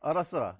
알았어라.